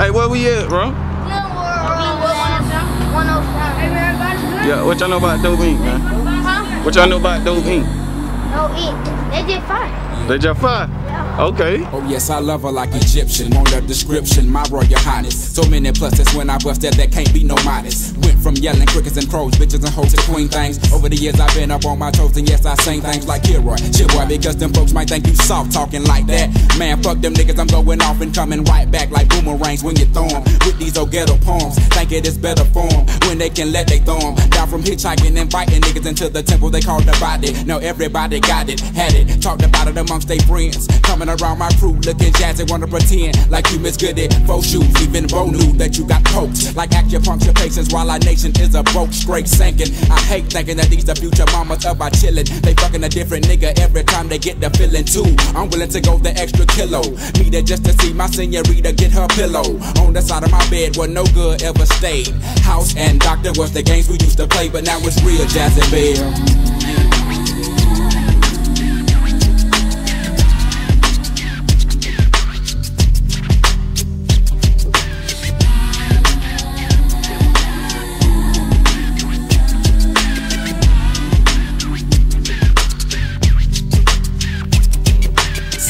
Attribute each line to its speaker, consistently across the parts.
Speaker 1: Hey, where we at, bro? Oh yeah, what y'all know about Dope Ink, man?
Speaker 2: Huh?
Speaker 1: What y'all know about Dope Ink?
Speaker 2: No ink. They did fine.
Speaker 1: They just fine. Okay.
Speaker 3: Oh yes, I love her like Egyptian. Want a description, my royal highness. So many pluses when I bust that, that can't be no modest. Went from yelling crickets and crows, bitches and hoes to queen things. Over the years I've been up on my toes and yes I sing things like Kilroy. Shit boy, because them folks might think you soft talking like that. Man, fuck them niggas, I'm going off and coming right back like boomerangs when you throw 'em. With these old ghetto poems, think it is better form when they can let they throw 'em. From hitchhiking, and inviting niggas into the temple they call the body. Now everybody got it, had it, talked about it amongst their friends. Coming around my crew, looking jazzy, wanna pretend like you Miss good Goody. Faux shoes, even Bo knew that you got poked. Like acupuncture patients while our nation is a broke, straight sinking. I hate thinking that these the future mamas up by chillin'. They fucking a different nigga every time they get the feeling too. I'm willing to go the extra kilo. Me there just to see my senorita get her pillow. On the side of my bed where no good ever stayed. House and doctor was the games we used to play, but now it's real Jazzy Belle.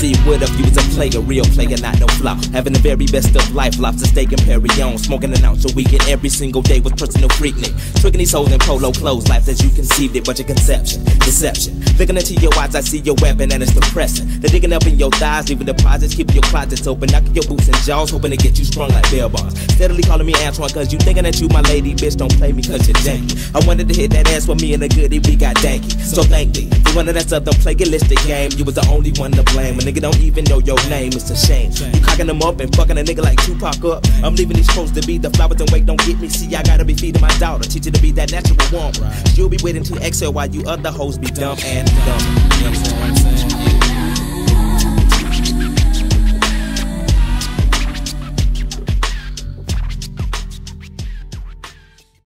Speaker 4: See, what if you was a player, real player, not no flop? Having the very best of life, lobster steak and Perry on. Smoking an ounce a weekend every single day with personal freaknik. Tricking these hoes in polo clothes, life as you conceived it, but your conception, deception. Looking into your eyes, I see your weapon and it's depressing. They're digging up in your thighs, leaving deposits, keeping your closets open, knocking your boots and jaws, hoping to get you strung like bell bonds. Steadily calling me Antwan, cause you thinking that you my lady, bitch, don't play me cause you're janky. I wanted to hit that ass with me and a goodie, we got danky. So thank thee. You wanted that southern plagiaristic game, you was the only one to blame. A nigga don't even know your name, it's a shame. You cocking them up and fucking a nigga like Tupac up. I'm leaving these supposed to be the flowers and wait, don't get me. See, I gotta be feeding my daughter, teach her to be that natural woman. You'll be waiting to exhale while you other hoes be dumb and dumb.